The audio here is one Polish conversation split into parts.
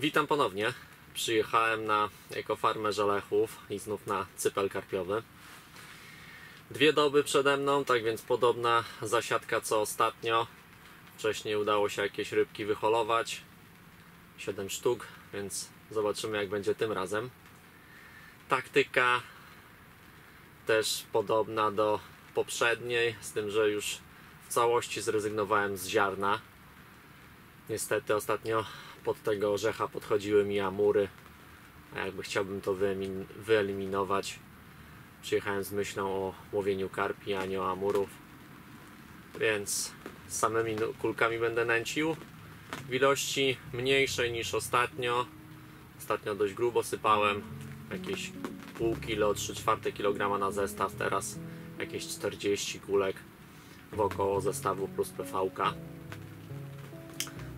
Witam ponownie. Przyjechałem na ekofarmę Żelechów i znów na cypel karpiowy. Dwie doby przede mną, tak więc podobna zasiadka co ostatnio. Wcześniej udało się jakieś rybki wyholować. 7 sztuk, więc zobaczymy jak będzie tym razem. Taktyka też podobna do poprzedniej, z tym, że już w całości zrezygnowałem z ziarna. Niestety ostatnio pod tego orzecha podchodziły mi amury, a jakby chciałbym to wyeliminować, przyjechałem z myślą o łowieniu karpi, a nie o amurów. Więc samymi kulkami będę nęcił w ilości mniejszej niż ostatnio. Ostatnio dość grubo sypałem, jakieś pół kilo, 3 czwarte kilograma na zestaw, teraz jakieś 40 kulek wokoło zestawu plus PV-ka.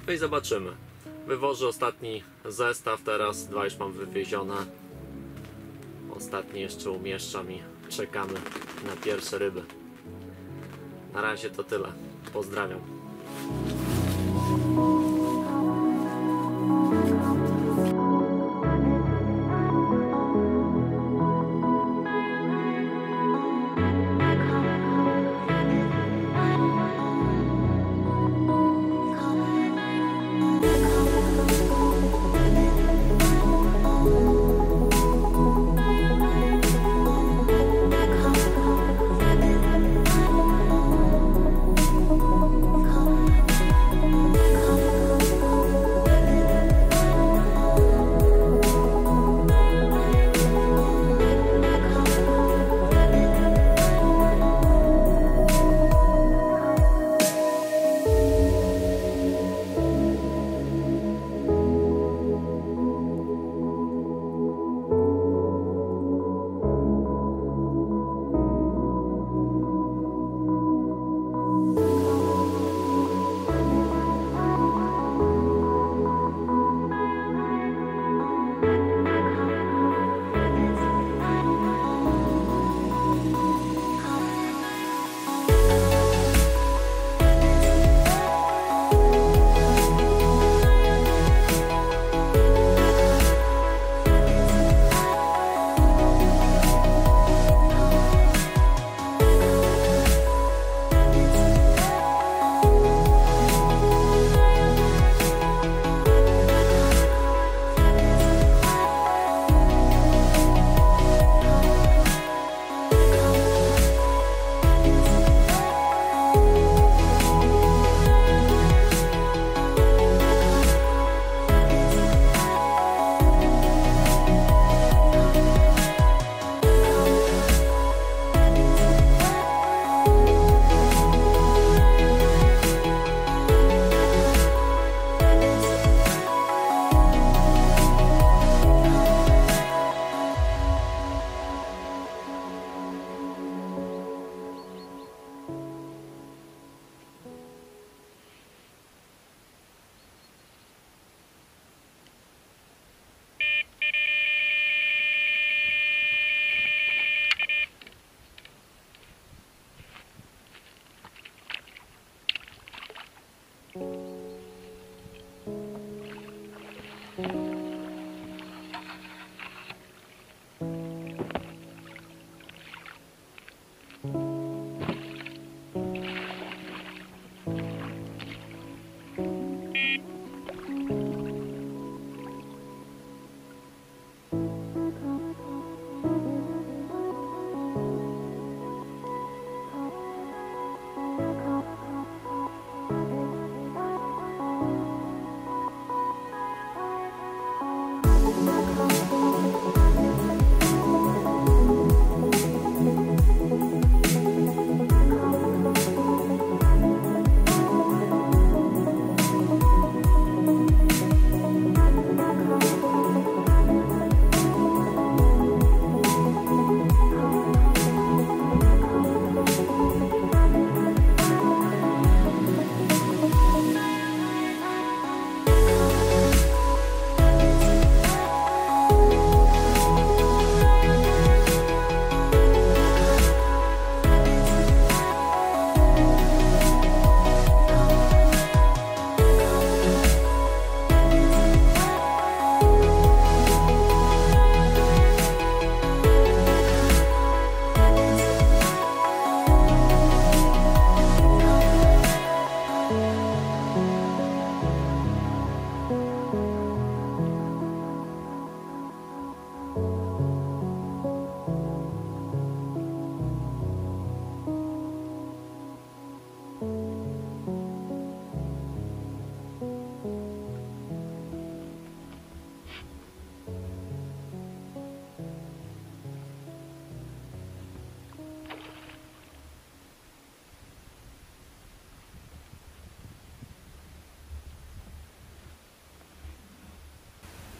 No i zobaczymy. Wywożę ostatni zestaw, teraz dwa już mam wywiezione. Ostatni jeszcze umieszczam i czekamy na pierwsze ryby. Na razie to tyle. Pozdrawiam.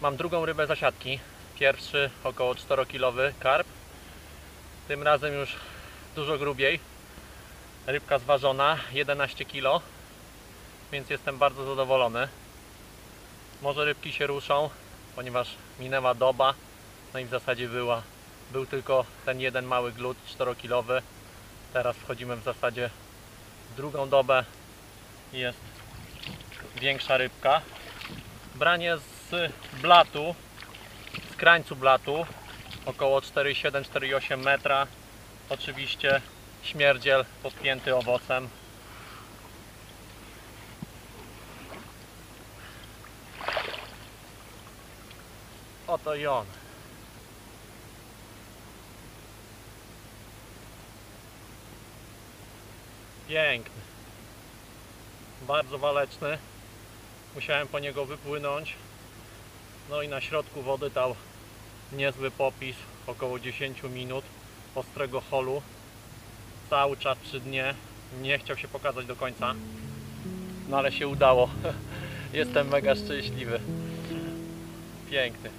Mam drugą rybę zasiadki. Pierwszy około 4-kilowy karp. Tym razem już dużo grubiej. Rybka zważona 11 kg, więc jestem bardzo zadowolony. Może rybki się ruszą, ponieważ minęła doba, no i w zasadzie była, był tylko ten jeden mały glut 4-kilowy. Teraz wchodzimy w zasadzie w drugą dobę jest większa rybka. Branie z blatu, z krańcu blatu, około 4,7-4,8 metra. Oczywiście śmierdziel podpięty owocem. Oto i on. Piękny. Bardzo waleczny. Musiałem po niego wypłynąć. No i na środku wody dał niezły popis, około 10 minut ostrego holu. Cały czas przy dnie. Nie chciał się pokazać do końca. No ale się udało. Jestem mega szczęśliwy. Piękny.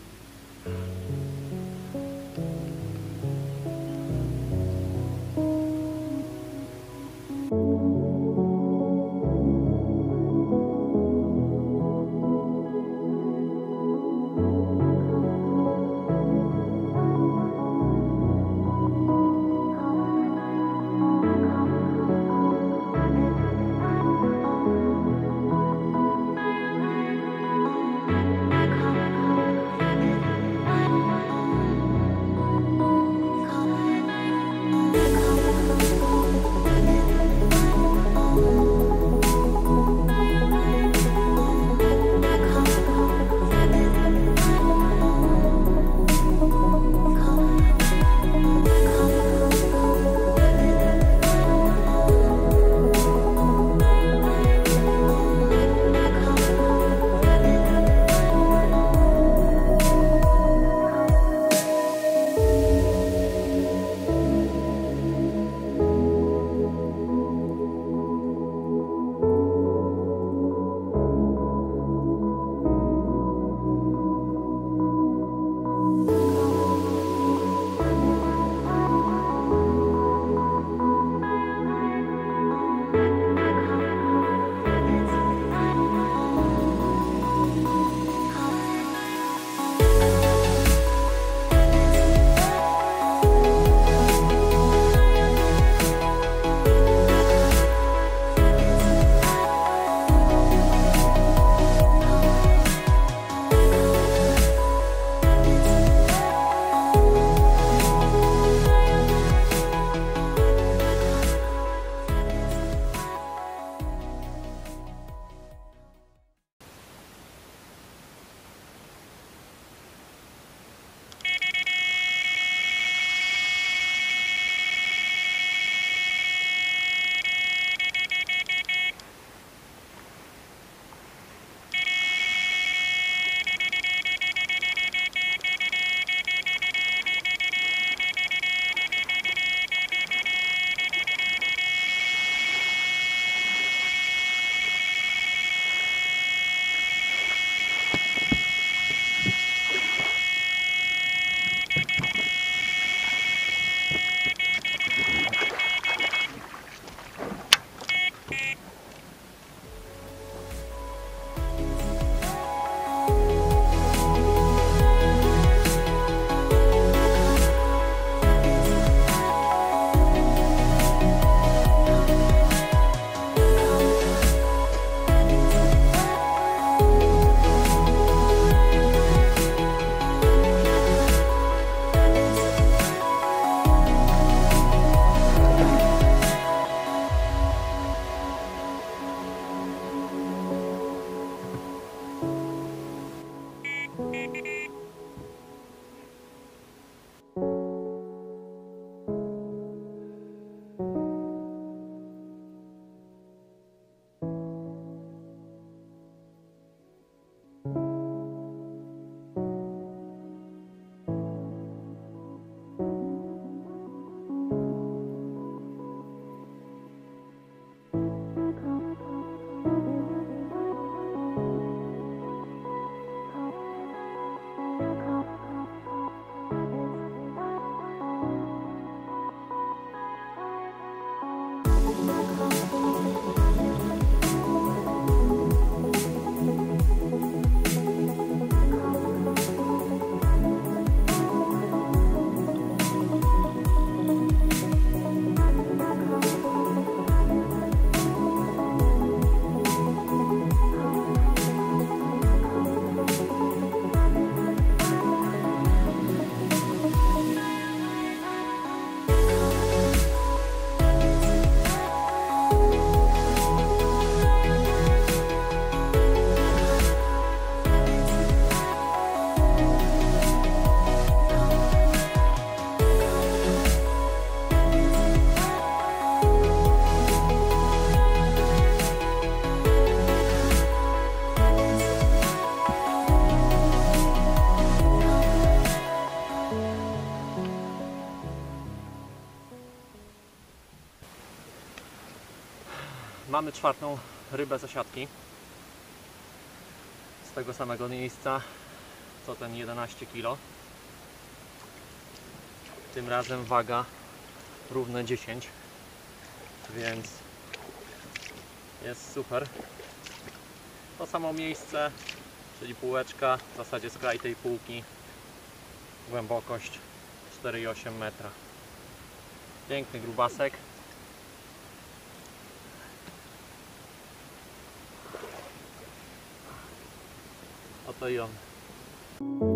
Czwartą rybę zasiadki z tego samego miejsca co ten 11 kg. Tym razem waga równe 10, więc jest super. To samo miejsce, czyli półeczka, w zasadzie skraj tej półki, głębokość 4,8 metra. Piękny grubasek. Oto i on.